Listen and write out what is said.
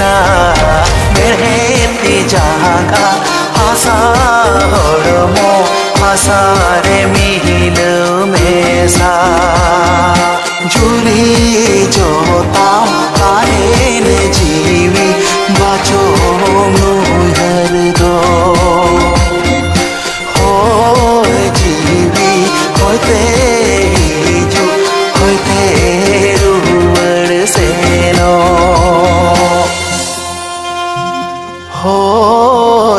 सा मेरे जागा आसा होड़मो में सा। जोता Oh.